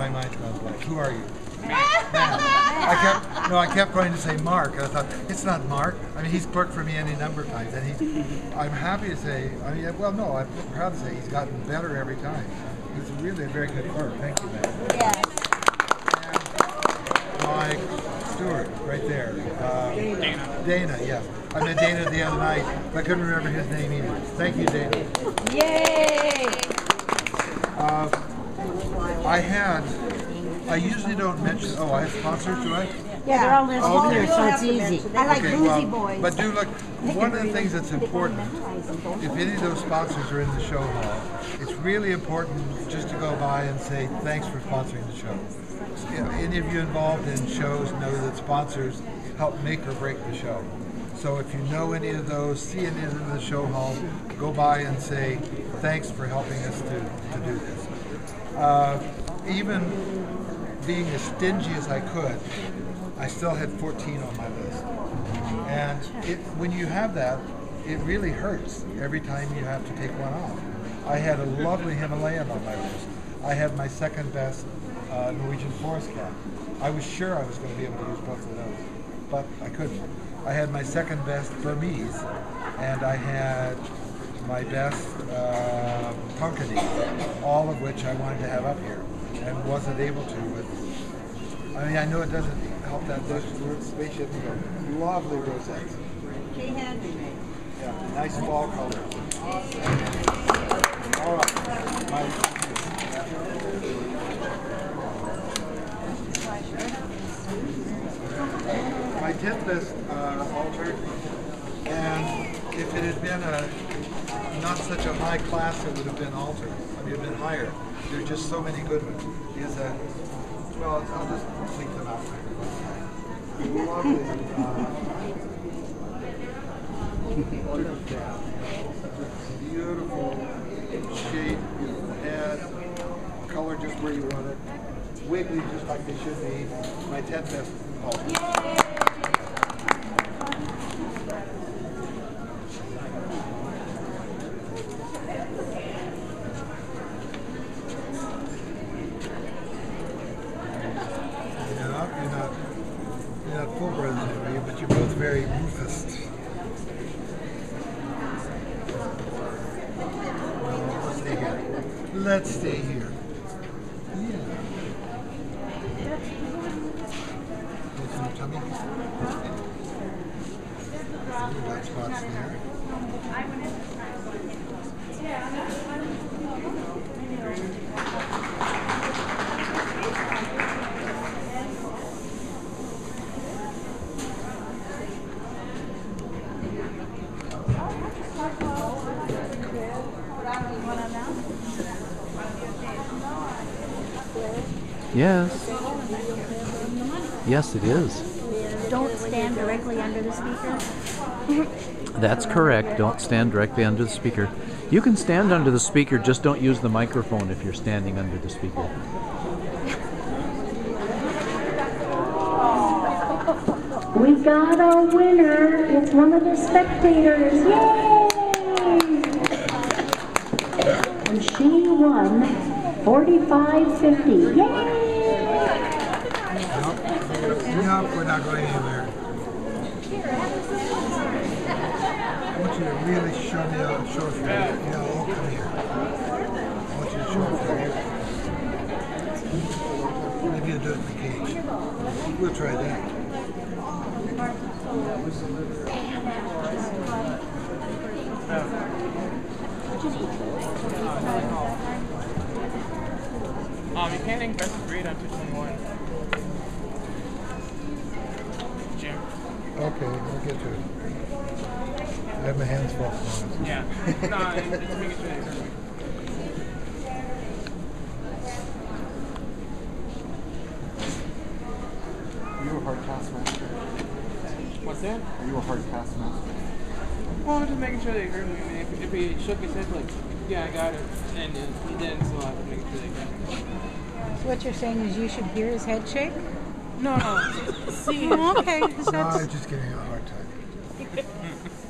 my mind's gone blank. Who are you? I kept no, I kept going to say Mark, and I thought it's not Mark. I mean, he's clerked for me any number of times, and he's. I'm happy to say. I mean, well, no, I'm proud to say he's gotten better every time. He's really a very good clerk. Thank you, man. Yes. And Mike Stewart, right there. Uh, Dana. Dana, yes. I met Dana the other night, but I couldn't remember his name either. Thank you, Dana. Yay! I had. I usually don't mention. Oh, I have sponsors, do I? Yeah, they're all listed Okay. here, so it's easy. I like Okay, boozy well, boys. But do look, one of the things that's important, if any of those sponsors are in the show hall, it's really important just to go by and say, thanks for sponsoring the show. You know, Any of you involved in shows know that sponsors help make or break the show. So if you know any of those, see any of them in the show hall, go by and say, thanks for helping us to, to do this. Uh, even being as stingy as I could, I still had 14 on my list. And it, when you have that, it really hurts every time you have to take one off. I had a lovely Himalayan on my list. I had my second best uh, Norwegian forest cat. I was sure I was going to be able to use both of those, but I couldn't. I had my second best Burmese, and I had my best uh, Konkani, all of which I wanted to have up here and wasn't able to with I mean, I know it doesn't help that much. We're spaceship, you know, lovely rosettes. Made. Yeah, nice fall color. All right. My, my tenth best uh, altered, and if it had been a not such a high class, it would have been altered. I mean, it would have been higher. There's just so many good ones. Is a well, I'll just think them out. Beautiful shape, head, color just where you want it, wiggly just like they should be. My 10th best altar. You're not, you're not, you're not full brothers anymore, but you're both very rufous. Let's stay here. Let's stay here. Yeah. Get some tummy. You got spots there. Yes. Yes, it is. Don't stand directly under the speaker. That's correct. Don't stand directly under the speaker. You can stand under the speaker, just don't use the microphone if you're standing under the speaker. We got a winner. It's one of the spectators. Yay! And she won 4550. Yay! Nope, we're not going anywhere. I want you to really show me a show us your yeah, oh, come here. I want you to show us your ear. Maybe you'll do it in the cage. We'll try that. Um, you can't ink best of breed on 221. Okay, we'll get to it. I have my hands full. Yeah. no, it's it's making sure that you're you a hard taskmaster? What's that? Are you a hard taskmaster? Well, I'm just making sure they heard me. I mean, if, if he shook his head like, yeah, I got it, and he didn't, so I have to make sure they got it. So what you're saying is you should hear his head shake? No, no. see. okay. No, I'm just giving you a hard time.